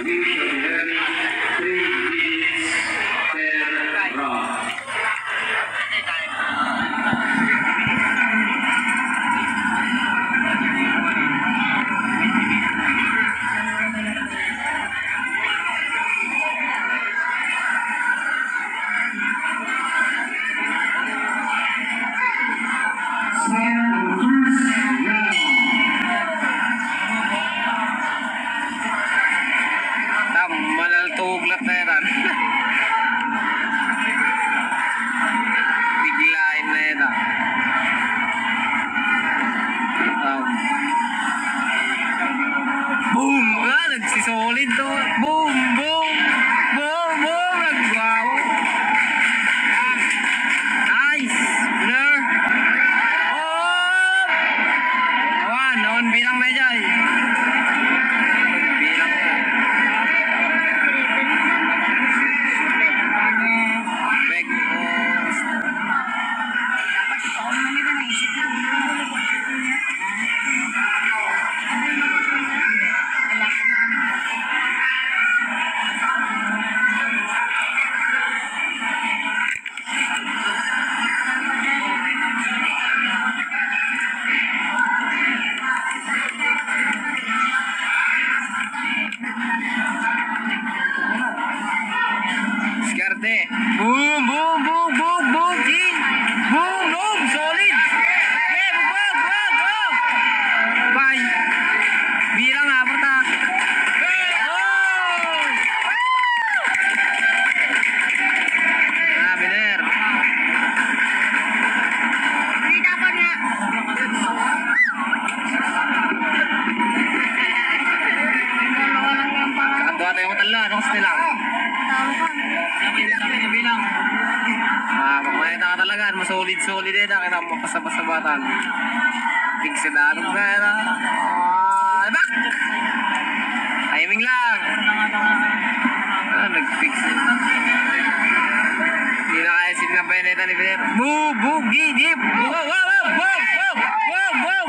Hallelujah. solid-solid eh. Nakita mo pa sa basabatan. Big sila. Pera? Eh, ah, back! Timing lang. Ah, nag-fix sila. Hindi na kaya sila ng bayoneta ni Pinero. Boo! Boo! Gigi! Wow! Wow! Wow! Wow! Wow! Wow!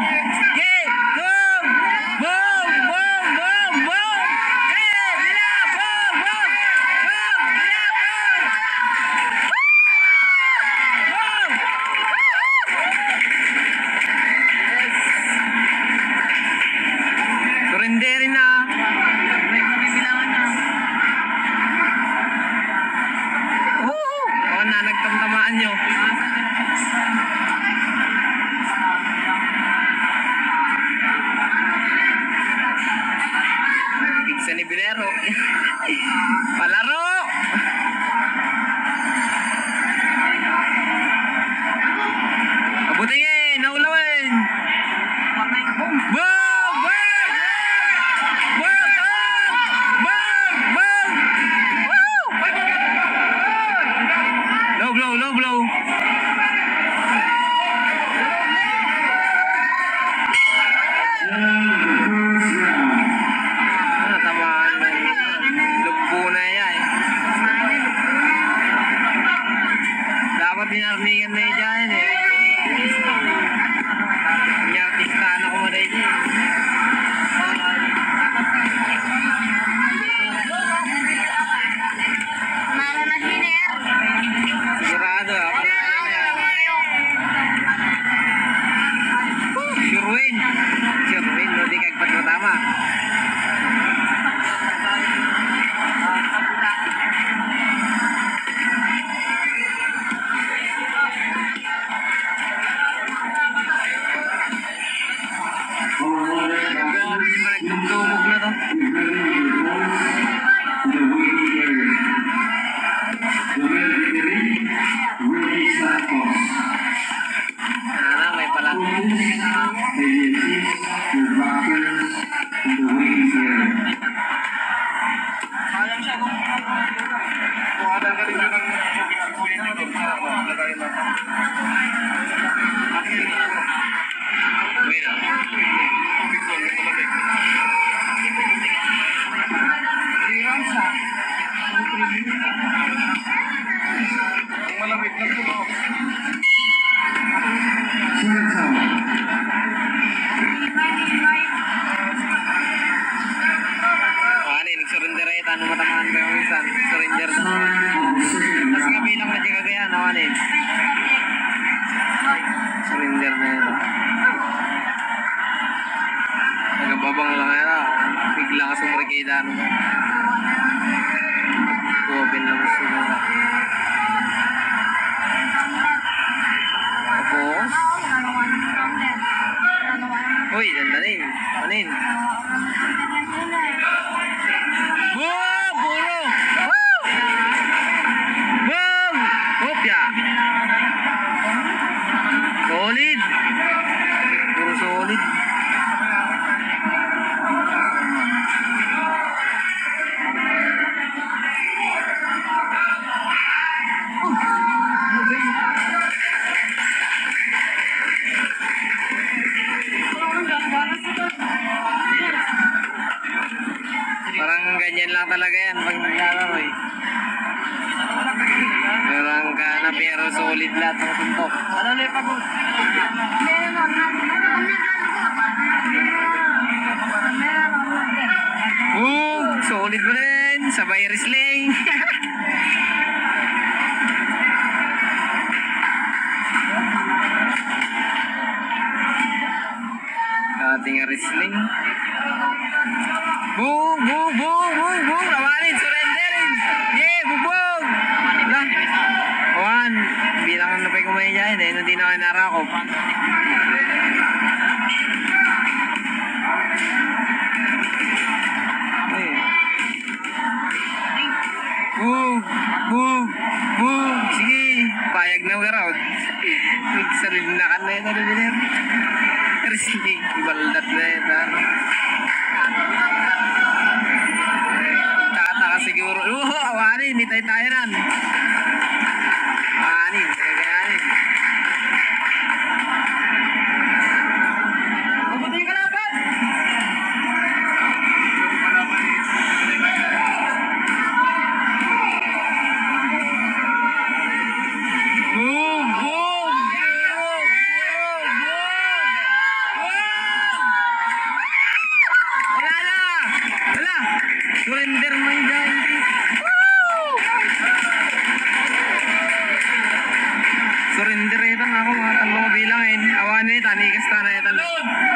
I'm not you. paano matamaan ko yung minsan. Surrender na naman. Tapos gabi lang na siya kagaya naman eh. Talaga yan pag naglalaro eh. Parang kana pero solid lahat ng suntok. Ano na yung pagod? Boom! Solid mo na rin. Sabay wrestling. Ating wrestling. Boom! Boom! Boom! Rawanin! Surrenderin! Yeah! Bubog! Wala. One. Bilang ano pa yung kumain dyan. Eh, hindi na kayo narakop. Boom! Boom! Boom! Sige! Payag na werout. Sarili na kan na yun. Ano din yan? Wrestling. Ibaldat na yun. Ano? Taka-taka siguro. Oo, awanin. Hindi tayo nan. Awanin. ini tani kestana ya tani.